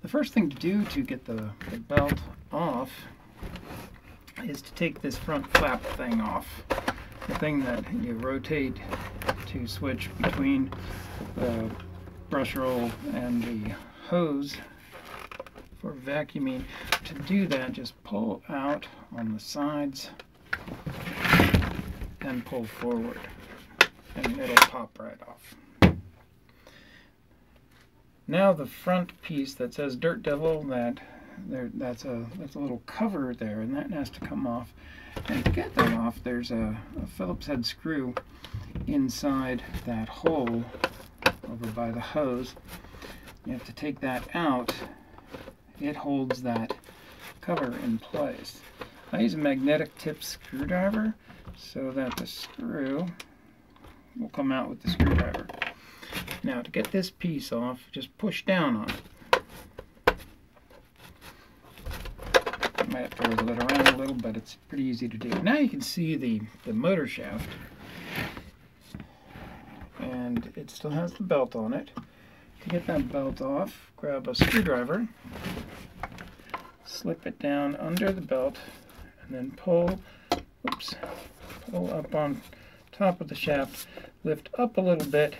The first thing to do to get the, the belt off is to take this front flap thing off. The thing that you rotate to switch between the brush roll and the hose for vacuuming. To do that, just pull out on the sides and pull forward and it'll pop right off. Now the front piece that says Dirt Devil, that there, that's a that's a little cover there, and that has to come off. And to get that off, there's a, a Phillips head screw inside that hole over by the hose. You have to take that out. It holds that cover in place. I use a magnetic tip screwdriver so that the screw will come out with the screwdriver. Now to get this piece off, just push down on it. I might have to wiggle it around a little, but it's pretty easy to do. Now you can see the, the motor shaft. And it still has the belt on it. To get that belt off, grab a screwdriver, slip it down under the belt, and then pull, oops, pull up on top of the shaft, lift up a little bit,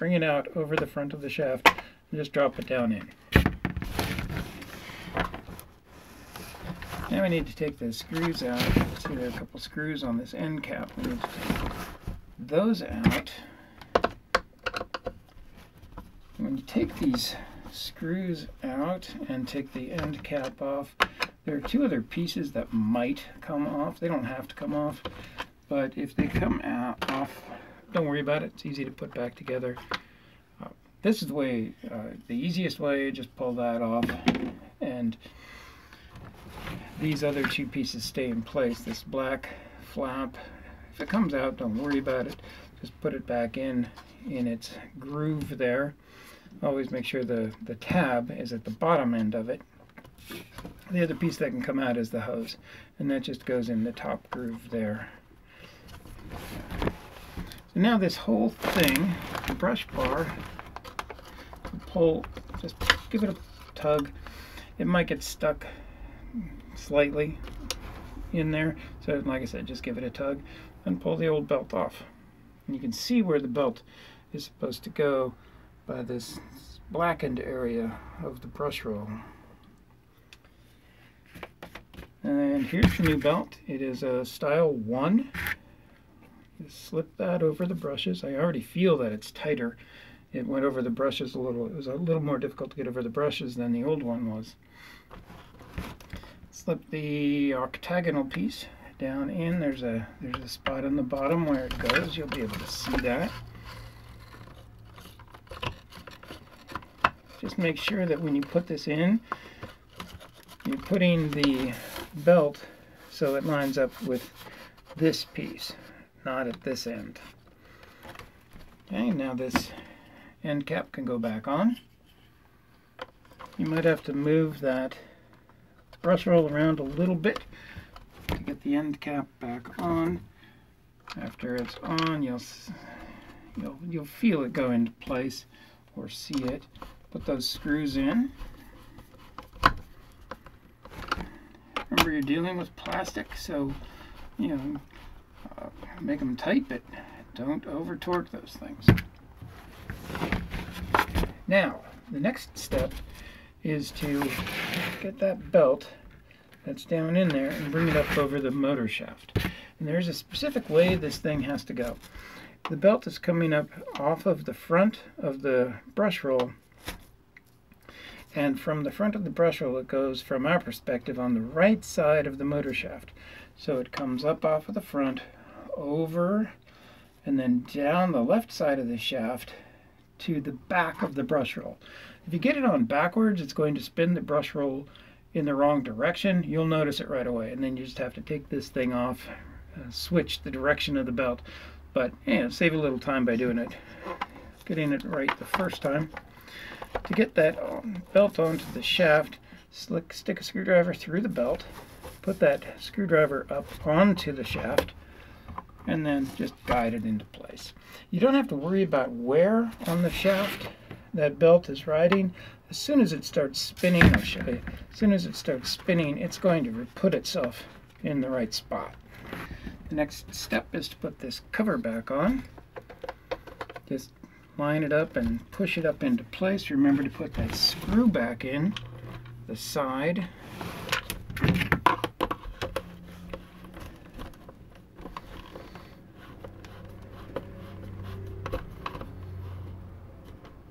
bring it out over the front of the shaft, and just drop it down in. Now we need to take the screws out. See there are a couple screws on this end cap. We need to take those out. When you take these screws out and take the end cap off, there are two other pieces that might come off. They don't have to come off, but if they come out off, don't worry about it. It's easy to put back together. Uh, this is the way, uh, the easiest way, just pull that off and these other two pieces stay in place. This black flap, if it comes out, don't worry about it. Just put it back in in its groove there. Always make sure the, the tab is at the bottom end of it. The other piece that can come out is the hose, and that just goes in the top groove there. Now this whole thing, the brush bar, pull, just give it a tug. It might get stuck slightly in there. So like I said, just give it a tug and pull the old belt off. And you can see where the belt is supposed to go by this blackened area of the brush roll. And here's the new belt. It is a style 1. Slip that over the brushes. I already feel that it's tighter. It went over the brushes a little. It was a little more difficult to get over the brushes than the old one was. Slip the octagonal piece down in. There's a there's a spot on the bottom where it goes. You'll be able to see that. Just make sure that when you put this in, you're putting the belt so it lines up with this piece, not at this end. Okay, now this end cap can go back on. You might have to move that brush roll around a little bit to get the end cap back on. After it's on, you'll you'll you'll feel it go into place or see it. Put those screws in. Remember, you're dealing with plastic, so you know make them tight, but don't over torque those things. Now, the next step is to get that belt that's down in there and bring it up over the motor shaft. And there's a specific way this thing has to go. The belt is coming up off of the front of the brush roll and from the front of the brush roll it goes from our perspective on the right side of the motor shaft. So it comes up off of the front, over, and then down the left side of the shaft to the back of the brush roll. If you get it on backwards, it's going to spin the brush roll in the wrong direction. You'll notice it right away, and then you just have to take this thing off, uh, switch the direction of the belt. But yeah, save a little time by doing it. Getting it right the first time. To get that belt onto the shaft, slick, stick a screwdriver through the belt, put that screwdriver up onto the shaft, and then just guide it into place. You don't have to worry about where on the shaft that belt is riding, as soon as it starts spinning, I'll show you, as soon as it starts spinning, it's going to put itself in the right spot. The next step is to put this cover back on. Just line it up and push it up into place. Remember to put that screw back in the side.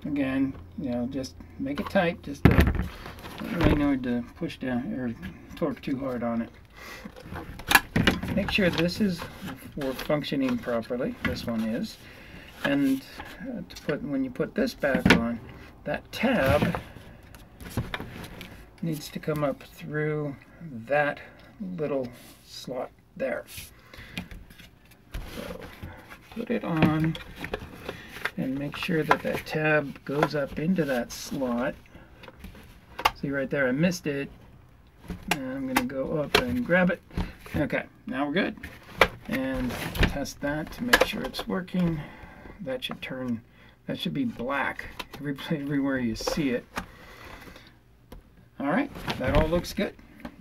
Again, you know, just make it tight. Just to, really to push down or torque too hard on it. Make sure this is for functioning properly. This one is. And uh, to put when you put this back on, that tab needs to come up through that little slot there. So put it on and make sure that that tab goes up into that slot. See right there, I missed it. Now I'm to go up and grab it. Okay, now we're good. And test that to make sure it's working. That should turn, that should be black every, everywhere you see it. All right, that all looks good.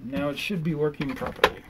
Now it should be working properly.